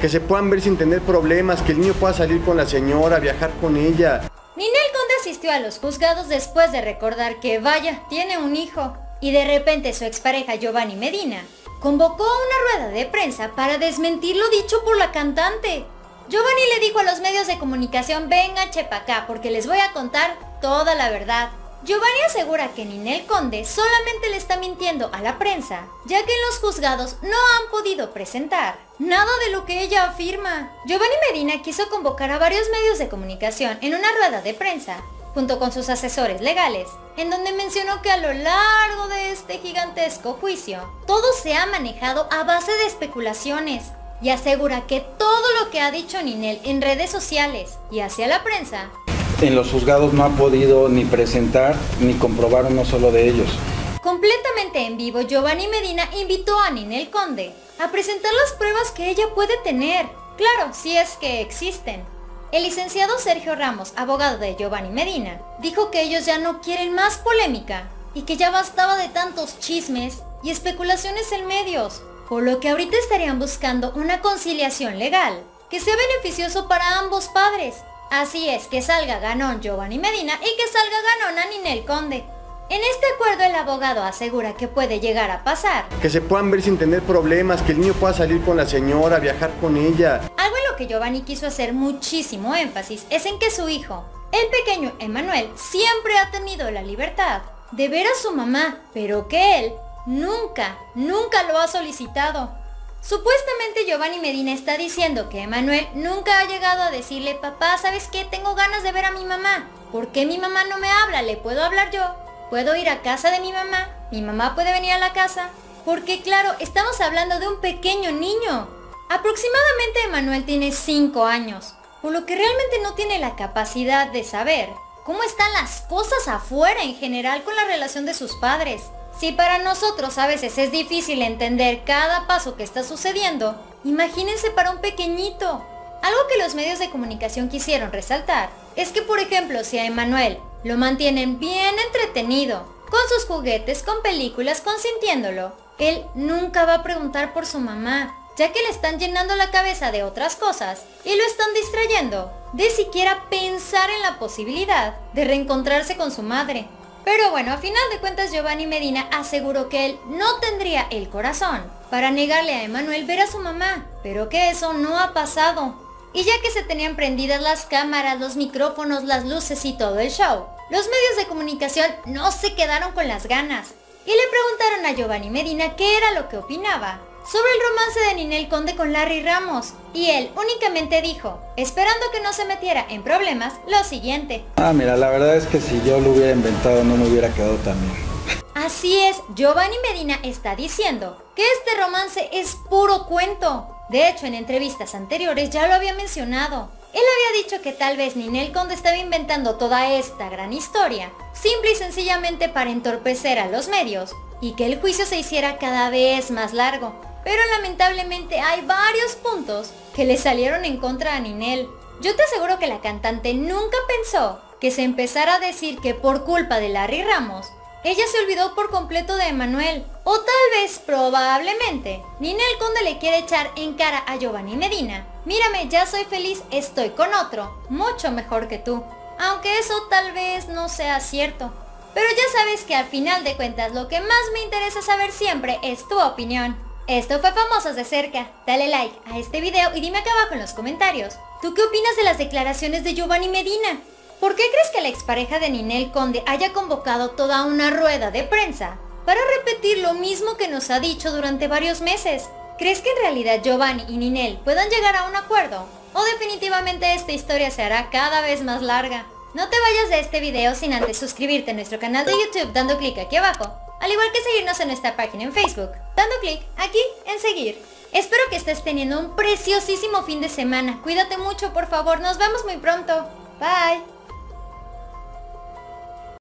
que se puedan ver sin tener problemas, que el niño pueda salir con la señora, viajar con ella. Ninel Conde asistió a los juzgados después de recordar que, vaya, tiene un hijo. Y de repente su expareja Giovanni Medina convocó una rueda de prensa para desmentir lo dicho por la cantante. Giovanni le dijo a los medios de comunicación, venga chepa acá porque les voy a contar toda la verdad. Giovanni asegura que Ninel Conde solamente le está mintiendo a la prensa, ya que en los juzgados no han podido presentar nada de lo que ella afirma. Giovanni Medina quiso convocar a varios medios de comunicación en una rueda de prensa, junto con sus asesores legales, en donde mencionó que a lo largo de este gigantesco juicio, todo se ha manejado a base de especulaciones, y asegura que todo lo que ha dicho Ninel en redes sociales y hacia la prensa en los juzgados no ha podido ni presentar ni comprobar uno solo de ellos. Completamente en vivo, Giovanni Medina invitó a Ninel Conde a presentar las pruebas que ella puede tener. Claro, si es que existen. El licenciado Sergio Ramos, abogado de Giovanni Medina, dijo que ellos ya no quieren más polémica y que ya bastaba de tantos chismes y especulaciones en medios, por lo que ahorita estarían buscando una conciliación legal que sea beneficioso para ambos padres Así es, que salga ganón Giovanni Medina y que salga ganón a Ninel Conde. En este acuerdo el abogado asegura que puede llegar a pasar. Que se puedan ver sin tener problemas, que el niño pueda salir con la señora, viajar con ella. Algo en lo que Giovanni quiso hacer muchísimo énfasis es en que su hijo, el pequeño Emanuel, siempre ha tenido la libertad de ver a su mamá, pero que él nunca, nunca lo ha solicitado. Supuestamente Giovanni Medina está diciendo que Emanuel nunca ha llegado a decirle, papá, ¿sabes qué? Tengo ganas de ver a mi mamá. ¿Por qué mi mamá no me habla? ¿Le puedo hablar yo? ¿Puedo ir a casa de mi mamá? ¿Mi mamá puede venir a la casa? Porque claro, estamos hablando de un pequeño niño. Aproximadamente Emanuel tiene 5 años, por lo que realmente no tiene la capacidad de saber cómo están las cosas afuera en general con la relación de sus padres. Si para nosotros a veces es difícil entender cada paso que está sucediendo, imagínense para un pequeñito. Algo que los medios de comunicación quisieron resaltar es que, por ejemplo, si a Emanuel lo mantienen bien entretenido, con sus juguetes, con películas, consintiéndolo, él nunca va a preguntar por su mamá, ya que le están llenando la cabeza de otras cosas y lo están distrayendo de siquiera pensar en la posibilidad de reencontrarse con su madre. Pero bueno, a final de cuentas Giovanni Medina aseguró que él no tendría el corazón para negarle a Emanuel ver a su mamá, pero que eso no ha pasado. Y ya que se tenían prendidas las cámaras, los micrófonos, las luces y todo el show, los medios de comunicación no se quedaron con las ganas y le preguntaron a Giovanni Medina qué era lo que opinaba sobre el romance de Ninel Conde con Larry Ramos. Y él únicamente dijo, esperando que no se metiera en problemas, lo siguiente. Ah, mira, la verdad es que si yo lo hubiera inventado no me hubiera quedado tan bien. Así es, Giovanni Medina está diciendo que este romance es puro cuento. De hecho, en entrevistas anteriores ya lo había mencionado. Él había dicho que tal vez Ninel Conde estaba inventando toda esta gran historia, simple y sencillamente para entorpecer a los medios, y que el juicio se hiciera cada vez más largo, pero lamentablemente hay varios puntos que le salieron en contra a Ninel. Yo te aseguro que la cantante nunca pensó que se empezara a decir que por culpa de Larry Ramos, ella se olvidó por completo de Emanuel. O tal vez, probablemente, Ninel Conde le quiere echar en cara a Giovanni Medina. Mírame, ya soy feliz, estoy con otro, mucho mejor que tú. Aunque eso tal vez no sea cierto. Pero ya sabes que al final de cuentas lo que más me interesa saber siempre es tu opinión. Esto fue Famosos de Cerca. Dale like a este video y dime acá abajo en los comentarios. ¿Tú qué opinas de las declaraciones de Giovanni Medina? ¿Por qué crees que la expareja de Ninel Conde haya convocado toda una rueda de prensa para repetir lo mismo que nos ha dicho durante varios meses? ¿Crees que en realidad Giovanni y Ninel puedan llegar a un acuerdo? ¿O definitivamente esta historia se hará cada vez más larga? No te vayas de este video sin antes suscribirte a nuestro canal de YouTube dando clic aquí abajo al igual que seguirnos en nuestra página en Facebook, dando clic aquí en seguir. Espero que estés teniendo un preciosísimo fin de semana. Cuídate mucho, por favor. Nos vemos muy pronto. Bye.